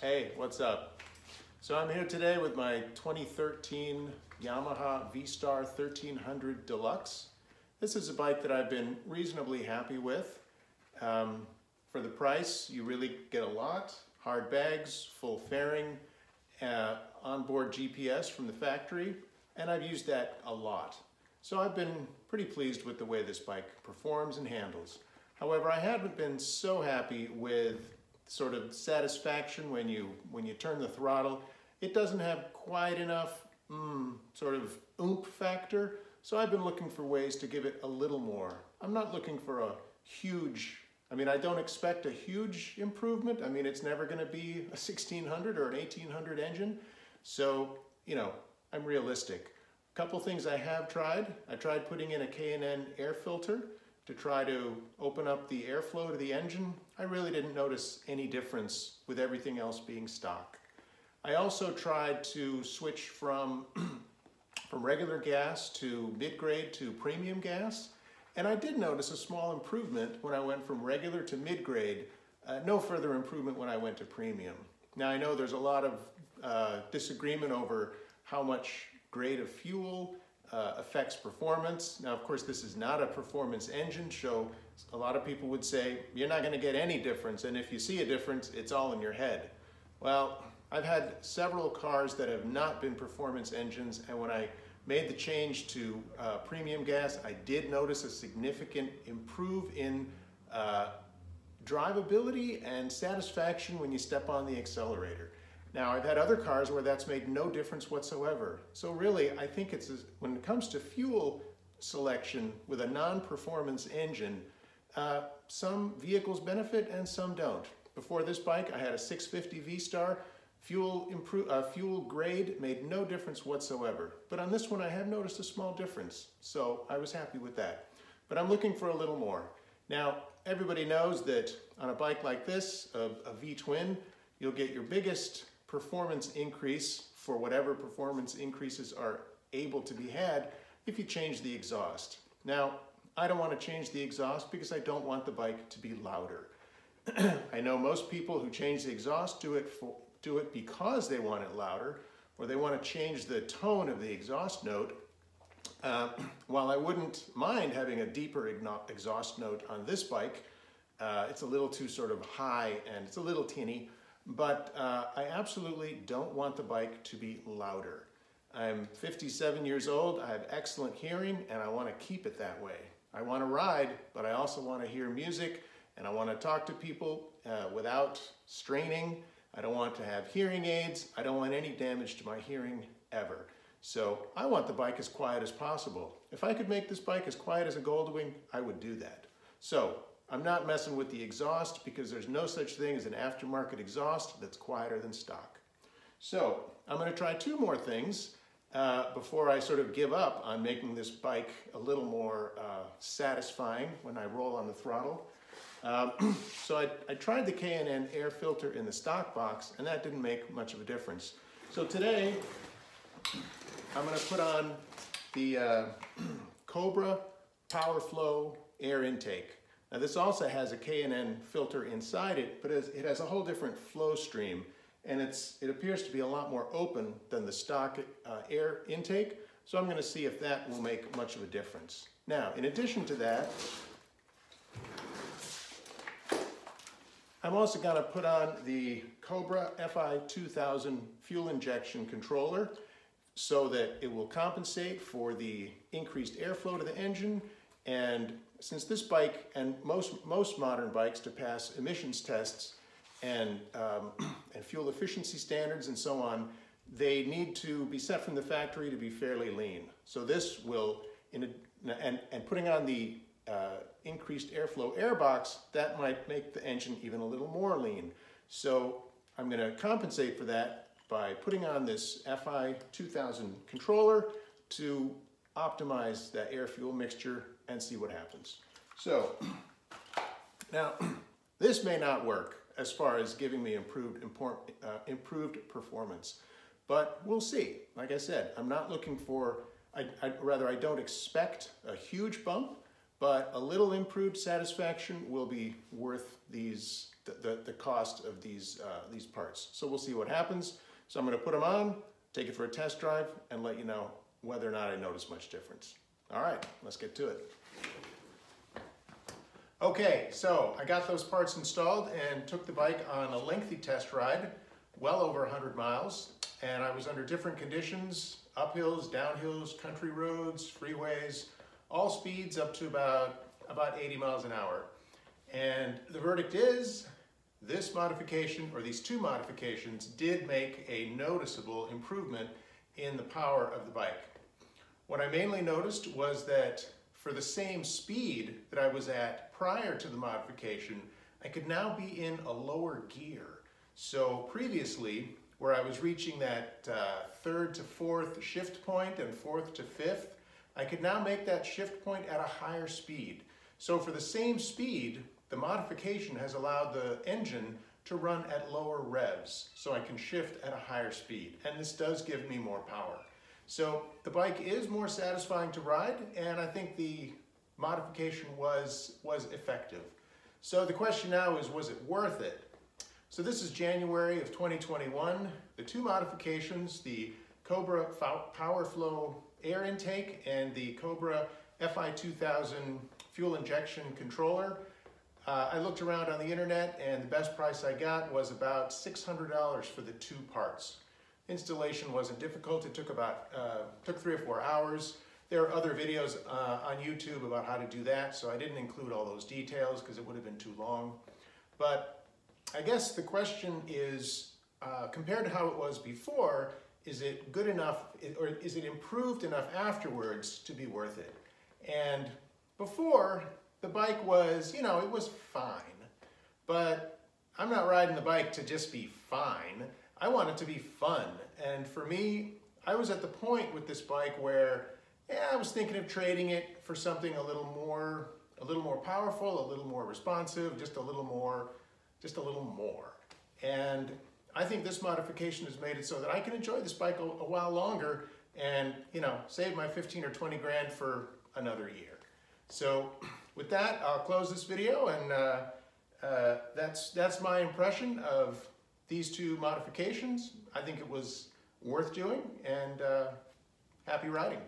Hey, what's up? So I'm here today with my 2013 Yamaha V-Star 1300 Deluxe. This is a bike that I've been reasonably happy with. Um, for the price, you really get a lot. Hard bags, full fairing, uh, onboard GPS from the factory, and I've used that a lot. So I've been pretty pleased with the way this bike performs and handles. However, I haven't been so happy with sort of satisfaction when you when you turn the throttle. It doesn't have quite enough mm, sort of oomph factor, so I've been looking for ways to give it a little more. I'm not looking for a huge, I mean, I don't expect a huge improvement. I mean, it's never gonna be a 1600 or an 1800 engine. So, you know, I'm realistic. A couple things I have tried. I tried putting in a K&N air filter to try to open up the airflow to the engine. I really didn't notice any difference with everything else being stock. I also tried to switch from, from regular gas to mid-grade to premium gas, and I did notice a small improvement when I went from regular to mid-grade, uh, no further improvement when I went to premium. Now I know there's a lot of uh, disagreement over how much grade of fuel uh, affects performance. Now, of course, this is not a performance engine, so a lot of people would say, you're not gonna get any difference, and if you see a difference, it's all in your head. Well, I've had several cars that have not been performance engines, and when I made the change to uh, premium gas, I did notice a significant improve in uh, drivability and satisfaction when you step on the accelerator. Now, I've had other cars where that's made no difference whatsoever. So really, I think it's, when it comes to fuel selection with a non-performance engine, uh, some vehicles benefit and some don't. Before this bike, I had a 650 V-Star. Fuel, improve, uh, fuel grade made no difference whatsoever. But on this one, I have noticed a small difference. So I was happy with that. But I'm looking for a little more. Now, everybody knows that on a bike like this, a, a V-twin, you'll get your biggest performance increase for whatever performance increases are able to be had if you change the exhaust. Now, I don't want to change the exhaust because I don't want the bike to be louder. I know most people who change the exhaust do it, for, do it because they want it louder or they want to change the tone of the exhaust note. Uh, while I wouldn't mind having a deeper exhaust note on this bike, uh, it's a little too sort of high and it's a little tinny. But uh, I absolutely don't want the bike to be louder. I'm 57 years old, I have excellent hearing, and I want to keep it that way. I want to ride, but I also want to hear music, and I want to talk to people uh, without straining. I don't want to have hearing aids. I don't want any damage to my hearing ever. So I want the bike as quiet as possible. If I could make this bike as quiet as a Goldwing, I would do that. So I'm not messing with the exhaust because there's no such thing as an aftermarket exhaust that's quieter than stock. So I'm going to try two more things uh, before I sort of give up on making this bike a little more uh, satisfying when I roll on the throttle. Um, so I, I, tried the K&N air filter in the stock box and that didn't make much of a difference. So today I'm going to put on the uh, Cobra PowrFlo air intake. Now this also has a K&N filter inside it, but it has a whole different flow stream and it's, it appears to be a lot more open than the stock uh, air intake. So I'm gonna see if that will make much of a difference. Now, in addition to that, I'm also gonna put on the Cobra FI 2000 fuel injection controller so that it will compensate for the increased airflow to the engine and since this bike and most, most modern bikes to pass emissions tests and, um, and fuel efficiency standards and so on, they need to be set from the factory to be fairly lean. So this will, a, and, and putting on the uh, increased airflow airbox, that might make the engine even a little more lean. So I'm gonna compensate for that by putting on this FI 2000 controller to optimize that air fuel mixture and see what happens. So now this may not work as far as giving me improved, uh, improved performance, but we'll see. Like I said, I'm not looking for, I, I, rather I don't expect a huge bump, but a little improved satisfaction will be worth these the, the, the cost of these, uh, these parts. So we'll see what happens. So I'm gonna put them on, take it for a test drive, and let you know whether or not I notice much difference. All right, let's get to it. Okay, so I got those parts installed and took the bike on a lengthy test ride, well over 100 miles, and I was under different conditions, uphills, downhills, country roads, freeways, all speeds up to about, about 80 miles an hour. And the verdict is, this modification, or these two modifications, did make a noticeable improvement in the power of the bike. What I mainly noticed was that for the same speed that I was at prior to the modification, I could now be in a lower gear. So previously, where I was reaching that uh, third to fourth shift point and fourth to fifth, I could now make that shift point at a higher speed. So for the same speed, the modification has allowed the engine to run at lower revs, so I can shift at a higher speed. And this does give me more power. So the bike is more satisfying to ride, and I think the modification was, was effective. So the question now is, was it worth it? So this is January of 2021. The two modifications, the Cobra PowrFlo air intake and the Cobra FI 2000 fuel injection controller. Uh, I looked around on the internet and the best price I got was about $600 for the two parts. Installation wasn't difficult. It took about, uh, took three or four hours. There are other videos uh, on YouTube about how to do that, so I didn't include all those details because it would have been too long. But I guess the question is, uh, compared to how it was before, is it good enough, or is it improved enough afterwards to be worth it? And before, the bike was, you know, it was fine. But I'm not riding the bike to just be fine. I want it to be fun. And for me, I was at the point with this bike where, yeah, I was thinking of trading it for something a little more, a little more powerful, a little more responsive, just a little more, just a little more. And I think this modification has made it so that I can enjoy this bike a, a while longer and, you know, save my 15 or 20 grand for another year. So with that, I'll close this video and uh, uh, that's, that's my impression of these two modifications. I think it was worth doing and uh, happy riding.